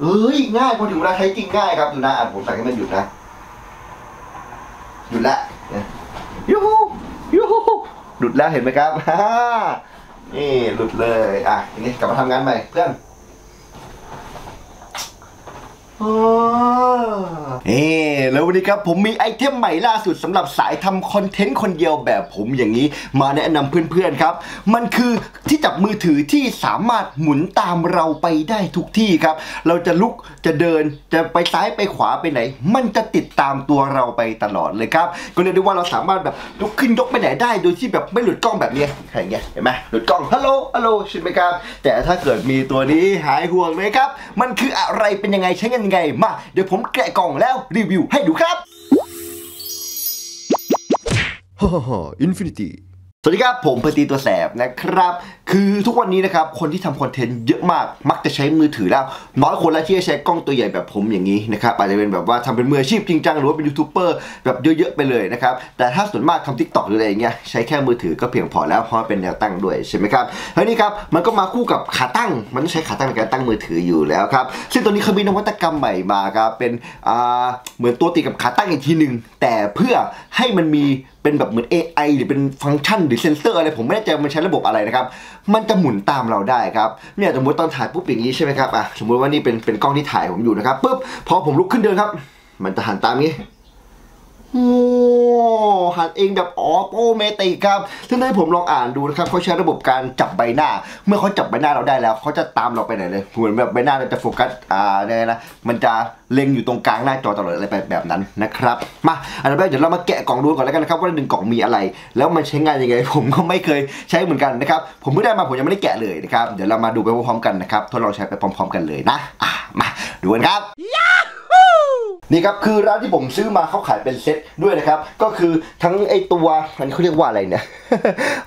เอ้ยง่ายพอถึงเวลาใช้จริงง่ายครับดูนะอะผมสั่งให้มันหยุดนะหยุดละเนี่ยยูฮูยูฮูหลุดแล้วเห็นไหมครับฮ่านี่หลุดเลยอะนี้กลับมาทำงานใหม่เพื่อน เอ๊แล้ววันนี้ครับผมมีไอเทมใหม่ล่าสุดสำหรับสายทำคอนเทนต์คนเดียวแบบผมอย่างนี้ มาแนะนำเพื่อนๆครับ มันคือที่จับมือถือที่สามารถหมุนตามเราไปได้ทุกที่ครับ เราจะลุกจะเดินจะไปซ้ายไปขวาไปไหน มันจะติดตามตัวเราไปตลอดเลยครับ ก็เรียกได้ว่าเราสามารถแบบลุกขึ้นยกไปไหนได้โดยที่แบบไม่หลุดกล้องแบบนี้อย่างเงี้ยเห็นไหมหลุดกล้องฮัลโหลฮัลโหลใช่ไหมครับแต่ถ้าเกิดมีตัวนี้หายห่วงเลยครับมันคืออะไรเป็นยังไงใช้กันยังไงมา เดี๋ยวผมแกะกล่องแล้วรีวิวให้ดูครับฮ่าฮ่า infinity สวัสดีครับ ผมพตีตัวแสบนะครับ คือทุกวันนี้นะครับ คนที่ทำคอนเทนต์เยอะมากมักจะใช้มือถือแล้ว น้อยคนแล้วที่จะใช้กล้องตัวใหญ่แบบผมอย่างนี้นะครับอาจจะเป็นแบบว่าทำเป็นมืออาชีพจริงจังหรือว่าเป็นยูทูบเบอร์แบบเยอะๆไปเลยนะครับ แต่ถ้าส่วนมากทำ TikTok หรืออะไรอย่างเงี้ยใช้แค่มือถือก็เพียงพอแล้วเพราะเป็นแนวตั้งด้วยใช่ไหมครับแล้วนี่ครับมันก็มาคู่กับขาตั้ง มันต้องใช้ขาตั้งในการตั้งมือถืออยู่แล้วครับซึ่งตัวนี้เขามีนวัตกรรมใหม่มาครับเป็นเหมือนตัวติดกับขาตั้งอีกทีหนึ่งแต่เพื่อให้มันมีเป็นแบบเหมือน AI หรือเป็นฟังก์ชันหรือเซนเซอร์อะไรผมไม่แน่ใจมันใช้ระบบอะไรนะครับ มันจะหมุนตามเราได้ครับเนี่ยสมมติตอนถ่ายปุ๊บอย่างนี้ใช่ไหมครับอะสมมติว่านี่เป็นเป็นกล้องที่ถ่ายผมอยู่นะครับปุ๊บพอผมลุกขึ้นเดินครับ มันจะหันตามนี้ หันเองแบบ automatic ครับซึ่งให้ผมลองอ่านดูนะครับเขาใช้ระบบการจับใบหน้า เมื่อเขาจับใบหน้าเราได้แล้วเขาจะตามเราไปไหนเลยเหมือนแบบใบหน้าเราจะโฟกัสอ่าเนี่ยนะมันจะเล็งอยู่ตรงกลางหน้าจอตลอดอะไรแบบแบบนั้นนะครับมาอันดับแรกเดี๋ยวเรามาแกะกล่องดูก่อนแล้วกันนะครับว่าหนึ่งกล่องมีอะไร แล้วมันใช้งานยังไง ผมก็ไม่เคยใช้เหมือนกันนะครับผมเพิ่งได้มาผมยังไม่ได้แกะเลยนะครับเดี๋ยวเรามาดูไปพร้อมๆกันนะครับทดลองใช้ไปพร้อม ๆ กันเลยนะอะมาดูกันครับ นี่ครับคือร้านที่ผมซื้อมาเขาขายเป็นเซ็ตด้วยนะครับ ก็คือทั้งไอตัวอันนี้เขาเรียกว่าอะไรเนี่ย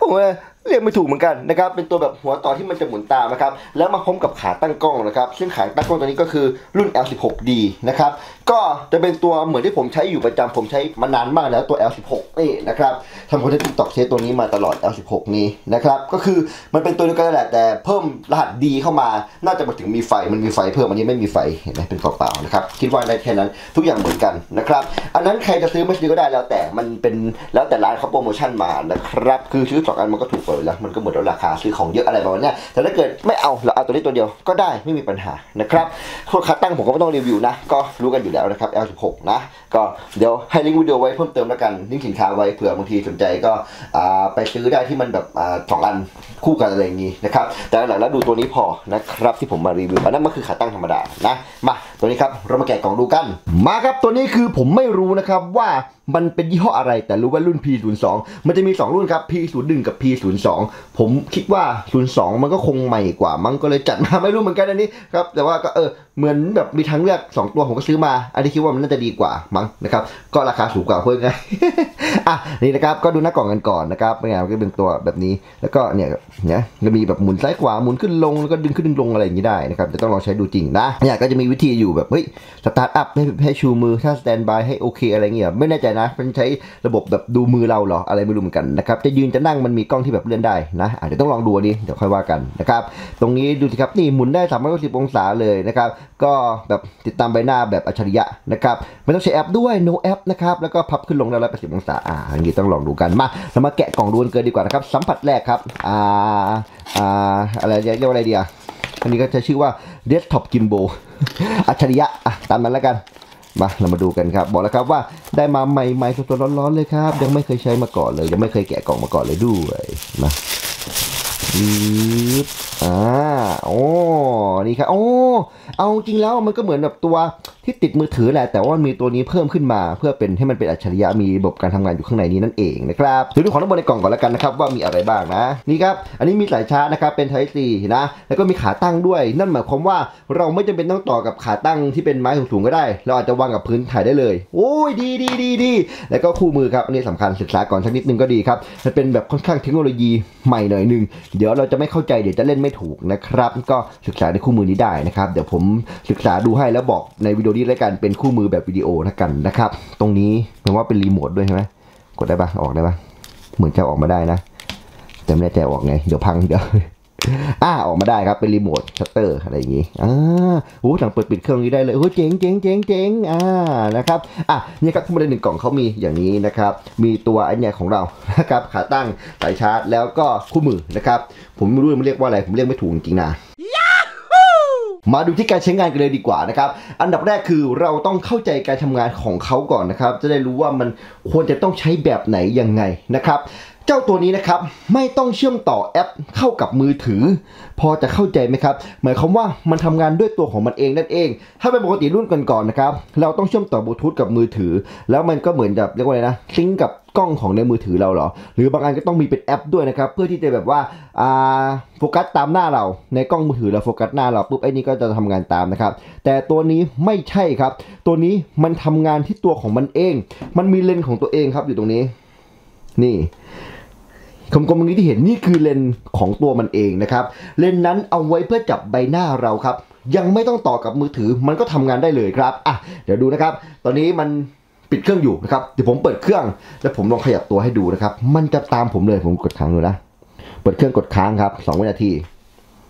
ผมว่าเรียกไม่ถูกเหมือนกันนะครับ เป็นตัวแบบหัวต่อที่มันจะหมุนตามนะครับ แล้วมาพร้อมกับขาตั้งกล้องนะครับ ซึ่งขาตั้งกล้องตัวนี้ก็คือรุ่น L16D นะครับ ก็จะเป็นตัวเหมือนที่ผมใช้อยู่ประจำผมใช้มานานมากแล้วตัว L16 นี่นะครับทำ content TikTok ใช้ตัวนี้มาตลอด L16 นี้นะครับก็คือมันเป็นตัวเดียวกันแหละแต่เพิ่มรหัส D เข้ามา น่าจะมาถึงมีไฟมันมีไฟเพิ่มอันนี้ไม่มีไฟเห็นไหมเป็นเปล่าๆนะครับคิดว่าได้แค่นั้นทุกอย่างเหมือนกันนะครับอันนั้นใครจะซื้อไม่ซื้อก็ได้แล้วแต่มันเป็นแล้วแต่ร้านเขาโปรโมชั่นมานะครับคือซื้อสองอันมันก็ถูกกว่าแล้วมันก็หมดราคาซื้อของเยอะอะไรประมาณนี้แต่ถ้าเกิดไม่เอาเราเอาตัวนี้ตัวเดียวก็ได้ไม่มีปัญหานะครับพวกขาตั้งผมก็ไม่ต้องรีวิวนะก็รู้กันอยู่แล้วนะครับ L16 นะ ก็เดี๋ยวให้ลิงก์วิดีโอไว้เพิ่มเติมแล้วกันลิงก์สินค้าไว้เผื่อบางทีสนใจก็ไปซื้อได้ที่มันแบบสองอันคู่กันอะไรอย่างงี้นะครับแต่หลังแล้วดูตัวนี้พอนะครับที่ผมมารีวิวอันนั้นมันคือขาตั้งธรรมดานะมาตัวนี้ครับเรามาแกะกล่องดูกัน มาครับตัวนี้คือผมไม่รู้นะครับว่ามันเป็นยี่ห้ออะไรแต่รู้ว่ารุ่น P02 มันจะมี 2 รุ่นครับ P01 กับ P02 ผมคิดว่า 02 มันก็คงใหม่กว่ามั้งก็เลยจัดมาไม่รู้เหมือนกันอันนี้ครับแต่ว่าก็เออเหมือนแบบมีทางเลือก 2 ตัวผมก็ซื้อมา อันนี้คิดว่ามันน่าจะดีกว่ามั้งนะครับก็ราคาสูงกว่าเพื่อนไงอะนี่นะครับก็ดูหน้ากล่องกันก่อนนะครับเป็นไงมันก็เป็นตัวแบบนี้ แล้วก็เนี่ยเนี่ยจะมีแบบหมุนซ้ายขวาหมุนขึ้นลงแล้วก็ดึงขึ้นดึงลงอะไรอย่างนี้ได้นะครับเดี๋ยวต้องลองใช้ดูจริงนะเนี่ยก็จะมีวิธีอยู่แบบเฮ้ย start up ให้ให้ชูมือถ้า standby ให้โอเคอะไรเงี้ยไม่แน่ใจนะมันใช้ระบบแบบดูมือเราเหรออะไรไม่รู้เหมือนกันนะครับจะยืนจะนั่งมันมีกล้องที่แบบเลื่อนได้นะอะเดี๋ยวต้องลองดูนนี้เดี๋ยวค่อยว่ากันนะครับตรงนี้ดูสิครับนี่หมุนได้360องศาเลยนะครับก็แบบติดตามใบหน้าแบบอัจฉริยะนะครับไม่ต้องใช้แอปด้วย no app นะครับ แล้วก็พับขึ้นลงได้180องศา อ่าอย่างนี้ต้องลองดูกัน มาเรามาแกะกล่องดูกันเกินดีกว่านะครับ สัมผัสแรกครับ อ่า อ่า อะไรเรียกว่าอะไรดีอะอันนี้ก็จะชื่อว่า desktop gimbal อัจฉริยะ อะ ตามนั้นแล้วกัน มา เรามาดูกันครับ บอกแล้วครับว่าได้มาใหม่ๆสดๆร้อนๆเลยครับ ยังไม่เคยใช้มาก่อนเลย ยังไม่เคยแกะกล่องมาก่อนเลยด้วย มาอืด อ่าโอ้นี่ครับโอ้เอาจริงแล้วมันก็เหมือนแบบตัวที่ติดมือถือแหละแต่ว่ามีตัวนี้เพิ่มขึ้นมาเพื่อเป็นให้มันเป็นอัจฉริยะมีระบบการทำงานอยู่ข้างในนี้นั่นเองนะครับเดี๋ยวดูของทั้งหมดในกล่องก่อนแล้วกันนะครับว่ามีอะไรบ้างนะนี่ครับอันนี้มีสายชาร์จนะครับเป็น Type C นะแล้วก็มีขาตั้งด้วย นั่นหมายความว่าเราไม่จำเป็นต้องต่อกับขาตั้งที่เป็นไม้สูงๆก็ได้ เราอาจจะวางกับพื้นถ่ายได้เลย โอ้ยดีดีดีดีแล้วก็คู่มือครับอันนี้สำคัญศึกษาก่อนสักนิดนึงก็ดีครับมันเป็นแบบค่อนข้างเทคโนโลยีใหม่หน่อยนึงเดี๋ยวเราจะไม่เข้าใจเดี๋ยวจะเล่นไม่ถูกนะครับ ก็ศึกษาในคู่มือนี้ได้นะครับ เดี๋ยวผมศึกษาดูให้แล้วบอกในวิดีโอนี้แล้วกันเป็นคู่มือแบบวิดีโอแล้วกันนะครับ ตรงนี้แปลว่าเป็นรีโมทด้วยใช่ไหมกดได้ปะออกได้ปะเหมือนจะออกมาได้นะ แต่ไม่แน่ใจออกไง เดี๋ยวพังเดี๋ยว อ่าออกมาได้ครับเป็นรีโมทชัตเตอร์อะไรอย่างงี้อ่าโอ้หลังเปิดปิดเครื่องนี้ได้เลยโอ้เจ๋งเจ๋งเจ๋งเจ๋งอ่านะครับอะนี่ครับทั้งหมดในหนึ่งกล่องเขามีอย่างนี้นะครับมีตัวไอเนี่ยของเรานะครับขาตั้งสายชาร์จ แล้วก็คู่มือนะครับผมไม่รู้มันเรียกว่าอะไรผมเรียกไม่ถูกจริงๆนะมาดูที่การใช้งานกันเลยดีกว่านะครับ อันดับแรกคือเราต้องเข้าใจการทำงานของเขาก่อนนะครับ จะได้รู้ว่ามันควรจะต้องใช้แบบไหนยังไงนะครับ เจ้าตัวนี้นะครับไม่ต้องเชื่อมต่อแอปเข้ากับมือถือ พอจะเข้าใจไหมครับหมายความว่ามันทำงานด้วยตัวของมันเองนั่นเอง ถ้าเป็นปกติรุ่นก่อนๆนะครับเราต้องเชื่อมต่อบลูทูธกับมือถือ แล้วมันก็เหมือนกับเรียกว่าอะไรนะซิงกับกล้องของในมือถือเราเหรอ หรือบางอันก็ต้องมีเป็นแอปด้วยนะครับ เพื่อที่จะแบบว่าอ่าโฟกัสตามหน้าเรา ในกล้องมือถือเราโฟกัสหน้าเราปุ๊บไอ้นี่ก็จะทำงานตามนะครับ แต่ตัวนี้ไม่ใช่ครับ ตัวนี้มันทำงานที่ตัวของมันเอง มันมีเลนส์ของตัวเองครับอยู่ตรงนี้ นี่กลมๆตรงนี้ที่เห็นนี่คือเลนส์ของตัวมันเองนะครับ เลนส์นั้นเอาไว้เพื่อจับใบหน้าเราครับ ยังไม่ต้องต่อกับมือถือมันก็ทำงานได้เลยครับอะเดี๋ยวดูนะครับ ตอนนี้มันปิดเครื่องอยู่นะครับเดี๋ยวผมเปิดเครื่อง แล้วผมลองขยับตัวให้ดูนะครับ มันจะตามผมเลยผมกดค้างดูนะเปิดเครื่องกดค้างครับสองวินาที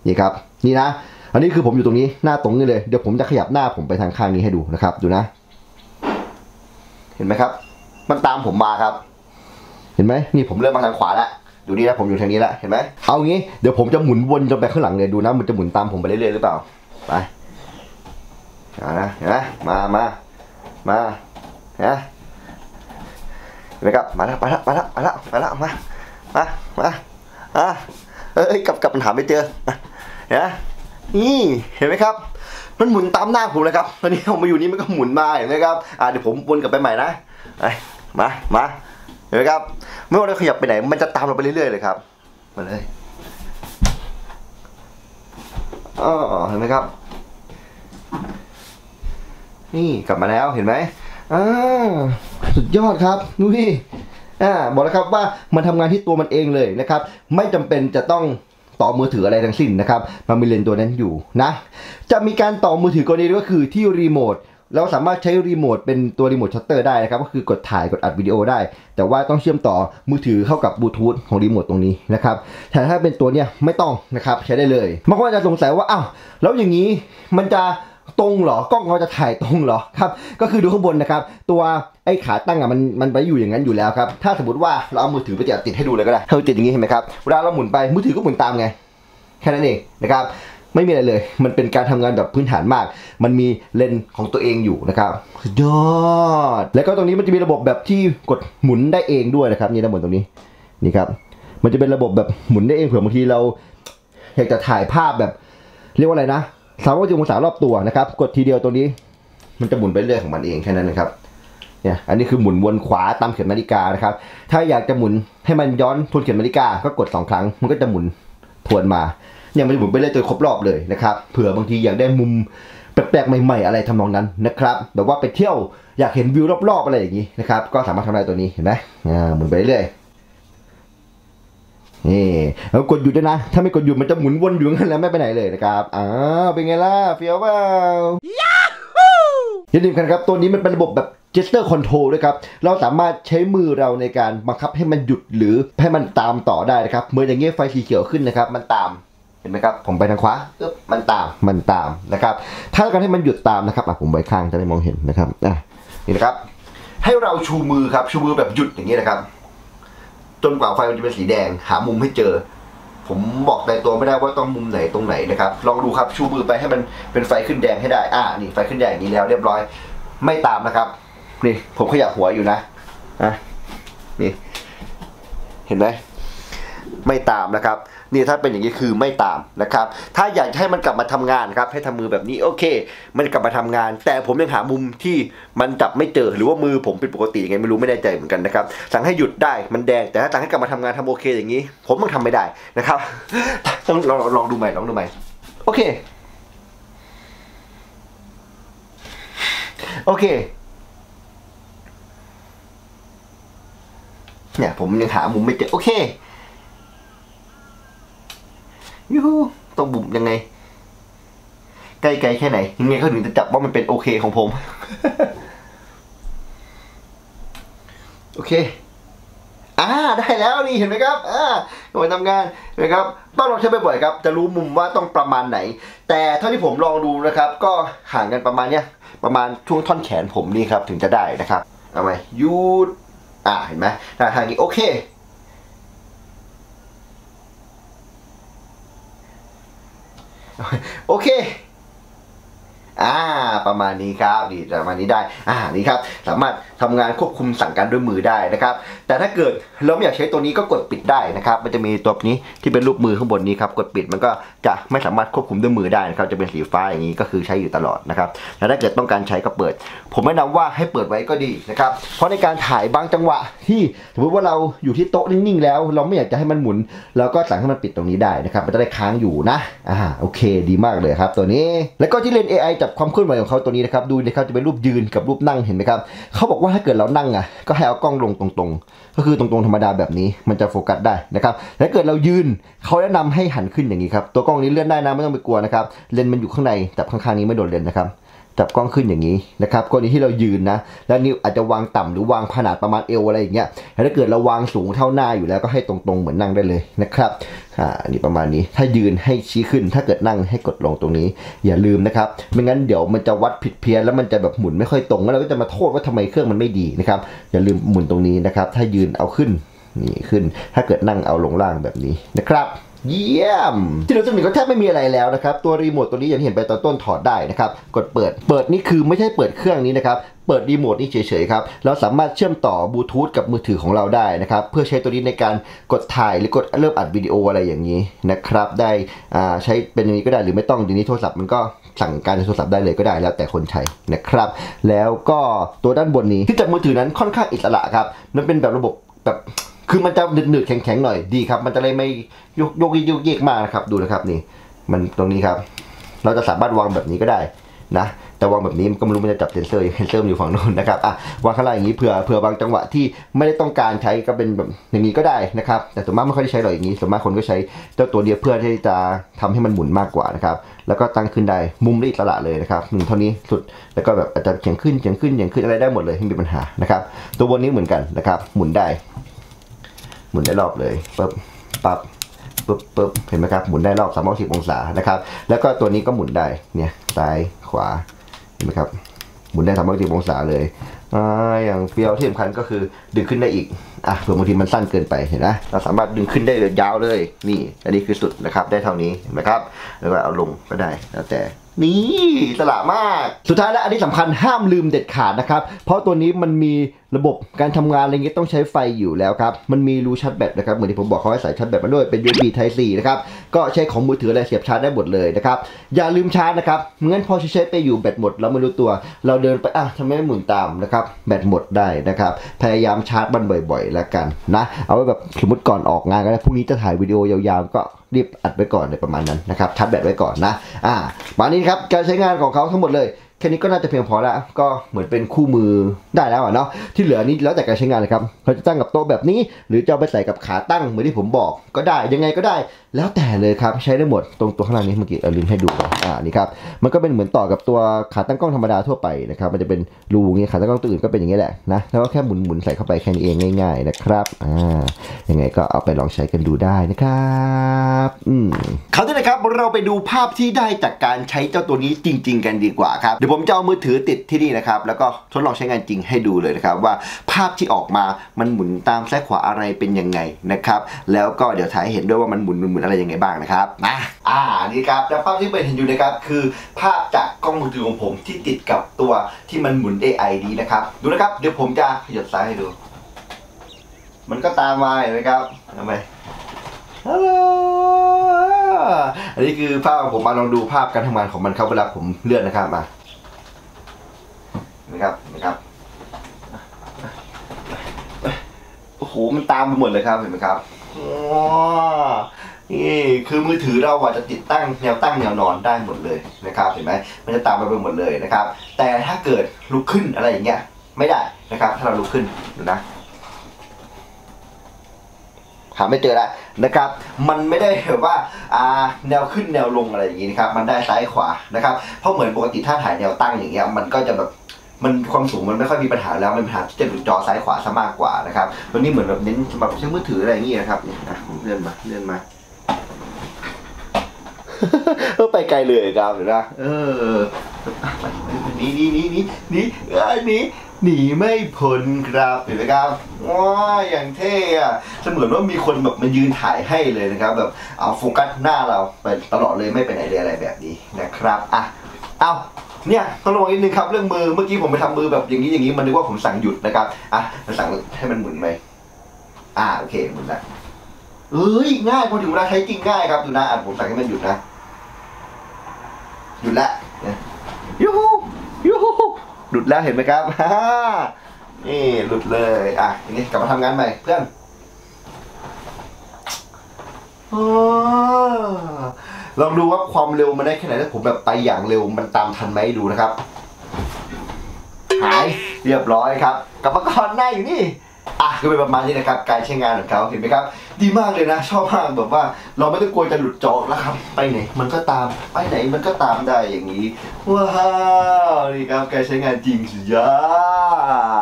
นี่ครับ นี่นะ อันนี้คือผมอยู่ตรงนี้หน้าตรงนี้เลย เดี๋ยวผมจะขยับหน้าผมไปทางข้างนี้ให้ดูนะครับ ดูนะ เห็นไหมครับ มันตามผมมาครับ เห็นไหมนี่ผมเริ่มมาทางขวาแล้วดูนี่นะผมอยู่ทางนี้แล้วเห็นไหมเอางี้เดี๋ยวผมจะหมุนวนจนไปข้างหลังเลยดูนะมันจะหมุนตามผมไปเรื่อยๆหรือเปล่าไปเอานะเห็นไหมมามามาเห็นไหมเห็นไหมครับมาแล้วมาแล้วมาแล้วมาแล้วมาแล้วมามามาอะเอ้ยกลับกลับมันหาไม่เจอเห็นไหมนี่เห็นไหมครับมันหมุนตามหน้าผมเลยครับตอนนี้ผมมาอยู่นี่มันก็หมุนมาเห็นไหมครับอะเดี๋ยวผมวนกลับไปใหม่นะไปมามา เห็นไหมครับไม่ว่าเราขยับไปไหน มันจะตามเราไปเรื่อยๆเลยครับมาเลยอ๋อเห็นไหมครับ นี่กลับมาแล้วเห็นไหมอ่าสุดยอดครับดูดิอ่าบอกแล้วครับว่ามันทำงานที่ตัวมันเองเลยนะครับ ไม่จำเป็นจะต้องต่อมือถืออะไรทั้งสิ้นนะครับ มันมีเลนส์ตัวนั้นอยู่นะ จะมีการต่อมือถือกรณีก็คือที่รีโมท เราสามารถใช้รีโมทเป็นตัวรีโมทชัตเตอร์ได้นะครับ ก็คือกดถ่ายกดอัดวิดีโอได้ แต่ว่าต้องเชื่อมต่อมือถือเข้ากับบลูทูธของรีโมทตรงนี้นะครับแต่ถ้าเป็นตัวเนี้ยไม่ต้องนะครับใช้ได้เลยบางคนอาจจะสงสัยว่าอ้าวแล้วอย่างนี้มันจะตรงเหรอกล้องเราจะถ่ายตรงเหรอครับก็คือดูข้างบนนะครับ ตัวไอ้ขาตั้งอะมันมันไปอยู่อย่างนั้นอยู่แล้วครับถ้าสมมติว่าเราเอามือถือไปติดติดให้ดูเลยก็ได้เราติดอย่างนี้เห็นไหมครับเวลาเราหมุนไปมือถือก็หมุนตามไงแค่นั้นเองนะครับ ไม่มีอะไรเลย มันเป็นการทำงานแบบพื้นฐานมาก มันมีเลนส์ของตัวเองอยู่นะครับยอด แล้วก็ตรงนี้มันจะมีระบบแบบที่กดหมุนได้เองด้วยนะครับ นี่นะหมุนตรงนี้ นี่ครับ มันจะเป็นระบบแบบหมุนได้เองเผื่อบางทีเราอยากจะถ่ายภาพแบบ เรียกว่าอะไรนะสามร้อยองศารอบตัวนะครับ กดทีเดียวตัวนี้ มันจะหมุนไปเรื่อยของมันเองแค่นั้นนะครับ เนี่ย อันนี้คือหมุนวนขวาตามเข็มนาฬิกานะครับ ถ้าอยากจะหมุนให้มันย้อนทวนเข็มนาฬิกา ก็กดสองครั้ง มันก็จะหมุนทวนมา เนี่ยมันจะหมุนไปเรื่อยจนครบรอบเลยนะครับเผื่อบางทีอยากได้มุมแปลกๆใหม่ๆอะไรทำนองนั้นนะครับแบบว่าไปเที่ยวอยากเห็นวิวรอบๆอะไรอย่างนี้นะครับก็สามารถทำได้ตัวนี้เห็นไหมอ่าหมุนไปเรื่อยนี่แล้วกดหยุดด้วยนะ ถ้าไม่กดหยุดมันจะหมุนวนอยู่อย่างนั้นแล้วไม่ไปไหนเลยนะครับอ้าวเป็นไงล่ะเฟี้ยวเปล่าอย่าลืมกันครับ ตัวนี้มันเป็นระบบแบบ gesture control ด้วยครับ เราสามารถใช้มือเราในการบังคับให้มันหยุดหรือให้มันตามต่อได้นะครับเหมือนอย่างเงี้ยไฟสีเขียวขึ้นนะครับ มันตาม เห็นไหมครับ ผมไปทางขวาปึ๊บมันตามมันตามนะครับ ถ้าต้องการให้มันหยุดตามนะครับอะผมไว้ข้างจะได้มองเห็นนะครับอะนี่นะครับ ให้เราชูมือครับชูมือแบบหยุดอย่างนี้นะครับ จนกว่าไฟมันจะเป็นสีแดง หามุมให้เจอ ผมบอกในตัวไม่ได้ว่าต้องมุมไหนตรงไหนนะครับ ลองดูครับชูมือไปให้มันเป็นไฟขึ้นแดงให้ได้อ่านี่ไฟขึ้นแดงอย่างนี้แล้ว เรียบร้อย ไม่ตามนะครับนี่ผมขยับหัวอยู่นะอะนี่เห็นไหม ไม่ตามนะครับ นี่ถ้าเป็นอย่างนี้คือไม่ตามนะครับ ถ้าอยากให้มันกลับมาทำงานครับ ให้ทำมือแบบนี้โอเค มันกลับมาทำงาน แต่ผมยังหามุมที่มันจับไม่เจอหรือว่ามือผมเป็นปกติยังไงไม่รู้ไม่แน่ใจเหมือนกันนะครับสั่งให้หยุดได้มันแดงแต่ถ้าสั่งให้กลับมาทำงานทำโอเค อย่างนี้ ผมยังทำไม่ได้นะครับต้องลองลองดูใหม่ลองดูใหม่โอเคโอเคเนี่ยผมยังหามุมไม่เจอโอเค ยูฮูต้องบุ่มยังไง ใกล้ๆแค่ไหน ยังไงเขาถึงจะจับว่ามันเป็นโอเคของผม โอเคอ่าได้แล้วนี่เห็นไหมครับอ่าหน่วยทำงานเห็นไหมครับต้องลองใช้บ่อยๆครับ จะรู้มุมว่าต้องประมาณไหน แต่เท่าที่ผมลองดูนะครับ ก็ห่างกันประมาณเนี้ยประมาณช่วงท่อนแขนผมนี่ครับถึงจะได้นะครับเอาไหมยูดอ่าเห็นไหมถ้าทางนี้โอเค OK! ประมาณนี้ครับดีประมาณนี้ได้อ่านี่ครับสามารถทำงานควบคุมสั่งการด้วยมือได้นะครับ แต่ถ้าเกิดเราไม่อยากใช้ตัวนี้ก็กดปิดได้นะครับ มันจะมีตัวนี้ที่เป็นรูปมือข้างบนนี้ครับกดปิดมันก็จะไม่สามารถควบคุมด้วยมือได้นะครับจะเป็นสีฟ้าอย่างนี้ก็คือใช้อยู่ตลอดนะครับแล้วถ้าเกิดต้องการใช้ก็เปิด ผมแนะนำว่าให้เปิดไว้ก็ดีนะครับเพราะในการถ่ายบางจังหวะที่สมมติว่าเราอยู่ที่โต๊ะนิ่งๆแล้ว เราไม่อยากจะให้มันหมุนเราก็สั่งให้มันปิดตรงนี้ได้นะครับมันจะได้ค้างอยู่นะอ่าโอเค ดีมากเลยครับ ตัวนี้ แล้วก็ที่เลน AI จับความเคลื่อนไหวของเขาตัวนี้นะครับ ดูนะครับจะเป็นรูปยืนกับรูปนั่งเห็นไหมครับเขาบอกว่าถ้าเกิดเรานั่งอะก็ให้เอากล้องลงตรงๆ ก็คือตรงๆธรรมดาแบบนี้มันจะโฟกัสได้นะครับแต่ถ้าเกิดเรายืนเขาแนะนำให้หันขึ้นอย่างนี้ครับตัวกล้องนี้เลื่อนได้นะไม่ต้องไปกลัวนะครับเลนส์มันอยู่ข้างในแต่ข้างๆนี้ไม่โดนเลนส์นะครับ จับกล้องขึ้นอย่างนี้นะครับกรณีที่เรายืนนะ แล้วนิ้วอาจจะวางต่ำหรือวางขนาดประมาณเอวอะไรอย่างเงี้ยถ้าเกิดเราวางสูงเท่าหน้าอยู่แล้วก็ให้ตรงๆเหมือนนั่งได้เลยนะครับอ่านนี้ประมาณนี้ถ้ายืนให้ชี้ขึ้น ถ้าเกิดนั่งให้กดลงตรงนี้ อย่าลืมนะครับไม่งั้นเดี๋ยวมันจะวัดผิดเพี้ยนแล้วมันจะแบบหมุนไม่ค่อยตรงแล้วเราก็จะมาโทษว่าทำไมเครื่องมันไม่ดีนะครับอย่าลืมหมุนตรงนี้นะครับ ถ้ายืนเอาขึ้นนี่ขึ้น ถ้าเกิดนั่งเอาลงล่างแบบนี้นะครับ เยี่ยม ที่เราจะมีก็แทบไม่มีอะไรแล้วนะครับ ตัวรีโมทตัวนี้อย่างที่เห็นไปตอนต้นถอดได้นะครับ กดเปิด เปิดนี่คือไม่ใช่เปิดเครื่องนี้นะครับ เปิดรีโมทนี่เฉยๆครับ เราสามารถเชื่อมต่อบลูทูธกับมือถือของเราได้นะครับ เพื่อใช้ตัวนี้ในการกดถ่ายหรือกดเริ่มอัดวิดีโออะไรอย่างนี้นะครับ ได้ใช้เป็นอย่างนี้ก็ได้หรือไม่ต้องเดี๋ยวนี้โทรศัพท์มันก็สั่งการในโทรศัพท์ได้เลยก็ได้แล้วแต่คนใช้นะครับ แล้วก็ตัวด้านบนนี้ที่จับมือถือนั้นค่อนข้างอิสระครับ มันเป็นแบบระบบแบบ คือมันจะหนืดๆแข็งๆหน่อยดีครับ มันจะเลยไม่ยกยกยกเยกมากนะครับดูนะครับนี่ มันตรงนี้ครับ เราจะสามารถวางแบบนี้ก็ได้นะแต่วางแบบนี้มันก็ไม่รู้มันจะจับเซนเซอร์เซนเซอร์อยู่ฝั่งโน้นนะครับอะวางข้างล่างอย่างนี้เผื่อเผื่อบางจังหวะที่ไม่ได้ต้องการใช้ก็เป็นแบบอย่างนี้ก็ได้นะครับ แต่ส่วนมากไม่ค่อยได้ใช้หรอกอย่างนี้ส่วนมากคนก็ใช้เจ้าตัวเดียวเพื่อที่จะทำให้มันหมุนมากกว่านะครับแล้วก็ตั้งขึ้นได้มุมได้อิสระเลยนะครับหนึ่งเท่านี้สุดแล้วก็แบบอาจจะเฉียงขึ้นเฉียงขึ้นเฉียงขึ้นอะไรได้หมดเลยไม่มีปัญหานะครับตัวบนนี้เหมือนกันนะครับหมุนได้ หมุนได้รอบเลยปึ๊บปั๊บปึ๊บปึ๊บเห็นไหมครับหมุนได้รอบสามร้อยสิบองศานะครับ แล้วก็ตัวนี้ก็หมุนได้เนี่ยซ้ายขวาเห็นไหมครับหมุนได้สามร้อยสิบองศาเลยอ่าอย่างเฟี้ยวที่สำคัญก็คือดึงขึ้นได้อีกอะเผื่อบางทีมันสั้นเกินไปเห็นไหมเราสามารถดึงขึ้นได้เลยยาวเลยนี่อันนี้คือสุดนะครับได้เท่านี้เห็นไหมครับแล้วก็เอาลงก็ได้แล้วแต่นี่สละมาก สุดท้ายแล้วอันนี้สำคัญห้ามลืมเด็ดขาดนะครับ เพราะตัวนี้มันมี ระบบการทำงานอะไรเงี้ยต้องใช้ไฟอยู่แล้วครับ มันมีรูชาร์จแบตนะครับ เหมือนที่ผมบอกเขาให้ใส่ชาร์จแบตมาด้วย เป็น USB Type C นะครับ ก็ใช้ของมือถืออะไรเสียบชาร์จได้หมดเลยนะครับ อย่าลืมชาร์จนะครับไม่งั้นพอใช้ไปอยู่แบตหมดเราไม่รู้ตัว เราเดินไปอะทำไมไม่หมุนตามนะครับ แบตหมดได้นะครับ พยายามชาร์จมันบ่อยๆ แล้วกันนะ เอาไว้แบบสมมติก่อนออกงานก็ได้พรุ่งนี้จะถ่ายวิดีโอยาวๆ ก็รีบอัดไว้ก่อนในประมาณนั้นนะครับ ชาร์จแบตไว้ก่อนนะ อ่ามานี้ครับ การใช้งานของเขาทั้งหมดเลย แค่นี้ก็น่าจะเพียงพอแล้ว ก็เหมือนเป็นคู่มือได้แล้วอะเนาะที่เหลือนี้แล้วแต่การใช้งานเลยครับเขาจะตั้งกับโต๊ะแบบนี้ หรือจะเอาไปใส่กับขาตั้งเหมือนที่ผมบอกก็ได้ยังไงก็ได้ แล้วแต่เลยครับใช้ได้หมดตรงตัวข้างล่างนี้เมื่อกี้เออลืมให้ดูอ่านี่ครับมันก็เป็นเหมือนต่อกับตัวขาตั้งกล้องธรรมดาทั่วไปนะครับมันจะเป็นรูอย่างเงี้ยขาตั้งกล้องตัวอื่นก็เป็นอย่างเงี้แหละนะแล้วก็แค่หมุนหมุนๆใส่เข้าไปแค่นี้เองง่าย ๆ นะครับอ่ายังไงก็เอาไปลองใช้กันดูได้นะครับ เราไปดูภาพที่ได้จากการใช้เจ้าตัวนี้จริง ๆ กันดีกว่าครับ เดี๋ยวผมจะเอามือถือติดที่นี่นะครับ แล้วก็ทดลองใช้งานจริงให้ดูเลยนะครับ ว่าภาพที่ออกมามันหมุนตามซ้ายขวาอะไรเป็นยังไงนะครับ แล้วก็เดี๋ยวถ่ายเห็นด้วยว่ามันหมุนหมุนมนอะไรยังไงบ้างนะครับนะอ่านี่ครับแล้วภาพที่เปิดเห็นอยู่นะครับคือภาพจากกล้องมือถือของผมที่ติดกับตัวที่มันหมุน AI ดีนะครับดูนะครับเดี๋ยวผมจะขยับซ้ายให้ดู มันก็ตามมาเห็นไหมครับทำไมฮัลโหล อันนี้คือภาพของผมมาลองดูภาพการทำงานของมันครับเวลาผมเลื่อนนะครับมานะครับนะครับโอ้โหมันตามไปหมดเลยครับเห็นไหมครับนี่คือมือถือเราอะจจะติดตั้งแนวตั้งแนวนอนได้หมดเลยนะครับเห็นไหมมันจะตามไปไปหมดเลยนะครับ แต่ถ้าเกิดลุกขึ้นอะไรอย่างเงี้ยไม่ได้นะครับ ถ้าเราลุกขึ้นนะาไม่เจอแล้วนะครับ มันไม่ได้แบบว่าอ่าแนวขึ้นแนวลงอะไรอย่างงี้นะครับ มันได้ซ้ายขวานะครับ เพราะเหมือนปกติถ้าถ่ายแนวตั้งอย่างเงี้ย มันก็จะแบบมันความสูงมันไม่ค่อยมีปัญหาแล้วมันมีปัญหาที่จะหลุดจอซ้ายขวาซะมากกว่านะครับตัวนี้เหมือนแบบเน้นสำหรับใช้มือถืออะไรอย่างเงี้ยนะครับนี่นะผมเลื่อนมาเลื่อนมาเออไปไกลเลยครับเห็นปะเออไปหนีหนีหนีหนีหนีเอ้ยหนี หนีไม่พ้นครับเห็นไหมครับว้าอย่างเท่อะเสมือนว่ามีคนแบบมายืนถ่ายให้เลยนะครับแบบเอาโฟกัสหน้าเราไปตลอดเลยไม่ไปไหนเลยอะไรแบบนี้นะครับอะเอาเนี่ยต้องระวังนิดนึงครับเรื่องมือเมื่อกี้ผมไปทำมือแบบอย่างนี้อย่างนี้มันนึกว่าผมสั่งหยุดนะครับอะมันสั่งให้มันหมุนไหมอ่าโอเคหมุนละเอ้ยง่ายพอถึงเวลาใช้จริงง่ายครับดูนะอะผมสั่งให้มันหยุดนะหยุดละ หลุดแล้วเห็นไหมครับฮ่านี่หลุดเลยอะทีนี้กลับมาทำงานใหม่เพื่อนอลองดูว่าความเร็วมันได้แค่ไหนถ้าผมแบบไปอย่างเร็วมันตามทันไหมดูนะครับ หายเรียบร้อยครับกลับมาก่อนหน้าอยู่นี่อะก็เป็นประมาณนี้นะครับ การใช้งานของเขาเห็นไหมครับ ดีมากเลยนะ ชอบมากแบบว่า เราไม่ต้องกลัวจะหลุดจอแล้วครับ ไปไหนมันก็ตามไปไหนมันก็ตามได้อย่างนี้ ว้าวนี่ครับการใช้งานจริงสุดยอ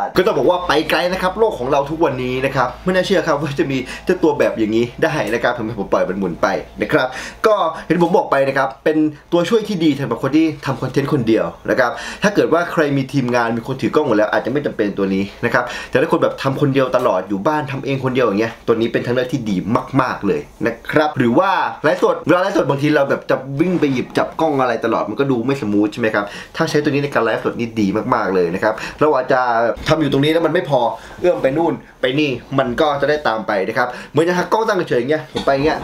ดก็ต้องบอกว่าไปไกลนะครับ โลกของเราทุกวันนี้นะครับไม่น่าเชื่อครับว่าจะมีเจ้าตัวแบบอย่างนี้ได้นะครับทำให้ผมปล่อยมันหมุนไปนะครับ ก็เห็นผมบอกไปนะครับ เป็นตัวช่วยที่ดีสำหรับคนที่ทำคอนเทนต์คนเดียวนะครับถ้าเกิดว่าใครมีทีมงานมีคนถือกล้องหมดแล้วอาจจะไม่จำเป็นตัวนี้นะครับแต่ถ้าคนแบบทำคนเดียวตลอดอยู่บ้านทำเองคนเดียวอย่างเงี้ยตัวนี้เป็นทางเลือกที่ดีดีมาก ๆเลยนะครับหรือว่าไลฟ์สดเวลาไลฟ์สดบางทีเราแบบจะวิ่งไปหยิบจับกล้องอะไรตลอดมันก็ดูไม่ smooth ใช่ไหมครับถ้าใช้ตัวนี้ในการไลฟ์สดนี่ดีมากๆเลยนะครับเราอาจจะทำอยู่ตรงนี้แล้วมันไม่พอเอื้อมไปนู่นไปนี่มันก็จะได้ตามไปนะครับเหมือนจะหักกล้องตั้งเฉยๆอย่างเงี้ยผมไปอย่างเงี้ย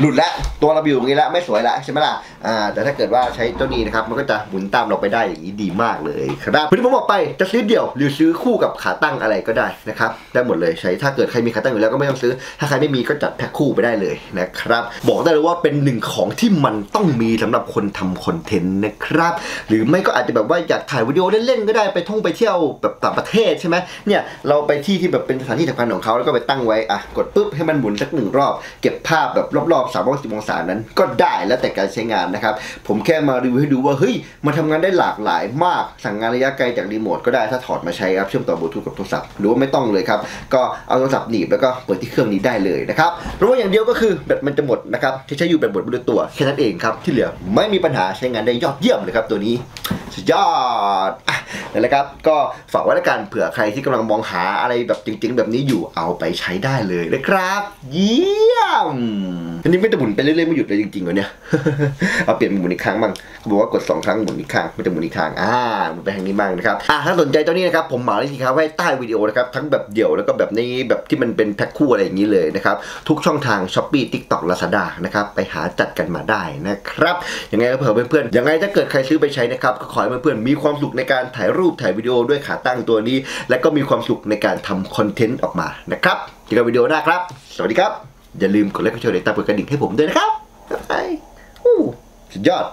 หลุดแล้วตัวเราอยู่อย่างนี้แล้วไม่สวยแล้วใช่ไหมล่ะอ่าแต่ถ้าเกิดว่าใช้เจ้านี้นะครับมันก็จะหมุนตามเราไปได้อย่างนี้ดีมากเลยครับวันนี้ผมบอกไปจะซื้อเดี่ยว หรือซื้อคู่กับขาตั้งอะไรก็ได้นะครับได้หมดเลยใช้ถ้าเกิดใครมีขาตั้งอยู่แล้วก็ไม่ต้องซื้อ ถ้าใครไม่มีก็จัดแพ็คคู่ไปได้เลยนะครับบอกได้เลยว่าเป็นหนึ่งของที่มันต้องมีสำหรับคนทำคอนเทนต์นะครับหรือไม่ก็อาจจะแบบว่าอยากถ่ายวิดีโอเล่นๆก็ได้ไปท่องไปเที่ยวแบบต่างประเทศใช่ไหมเนี่ยเราไปที่ที่แบบเป็นสถานที่สำคัญของเขาแล้วก็ไปตั้งไว้อะกดปุ๊บให้มันหมุนสักหนึ่งรอบ เก็บภาพแบบรอบๆ3 6 0องศานั้นก็ได้แล้วแต่การใช้งานนะครับ ผมแค่มารีวิวให้ดูว่าเฮ้ยมันทำงานได้หลากหลายมาก สั่งงานระยะไกลจากรีโมทก็ได้ถ้าถอดมาใช้ครับเชื่อมต่อบลูทูธกับโทรศัพท์หรือว่าไม่ต้องเลยครับ ก็เอาโทรศัพท์หนีบแล้วก็เปิดที่เครื่องนี้ได้เลยนะครับราะว่าอย่างเดียวก็คือแบตมันจะหมดนะครับที่ใช้อยู่แบตหมดไปด้วยตัวแค่นั้นเองครับที่เหลือไม่มีปัญหาใช้งานได้ยอดเยี่ยมเลยครับตัวนี้สุดยอดนั่นแหละครับก็ฝากไว้แล้วกันเผื่อใครที่กำลังมองหาอะไรแบบจริง ๆ แบบนี้อยู่เอาไปใช้ได้เลยนะครับ เยี่ยม อันนี้ไม่จะหมุนไปเรื่อยๆไม่หยุดเลยจริงๆเหรอเนี่ย เอาเปลี่ยนเป็นหมุนอีกครั้งบ้างเขาบอกว่ากดสองครั้งหมุนอีกครั้งไม่จะหมุนอีกครั้งอ่าหมุนไปทางนี้บ้างนะครับอ่าถ้าสนใจเจ้านี้นะครับผมหมาเลยสิครับไว้ใต้วิดีโอนะครับทั้งแบบเดี่ยวแล้วก็แบบนี้แบบที่มันเป็นแพ็คคู่อะไรอย่างนี้เลยนะครับทุกช่องทาง s h อ p e e TikTok Lazada นะครับไปหาจัดกันมาได้นะครับยังไงก็เผื่อเพื่อนๆยังไงถ้าเกิดใครซื้อไปใช้นะครับก็ขอให้เพื่อนๆมีความสุขในการถ่ายรูปถ่ายวิดีโอด้วยขาตั้งตัวนี้ และก็มีความสุขในการทำคอนเทนต์ออกมานะครับเจอกันวิดีโอหน้าครับ สวัสดีครับ อย่าลืมกดไลค์กดแชร์กดติดตามกดกระดิ่งให้ผมด้วยนะครับบ๊ายบายอู้สุดยอด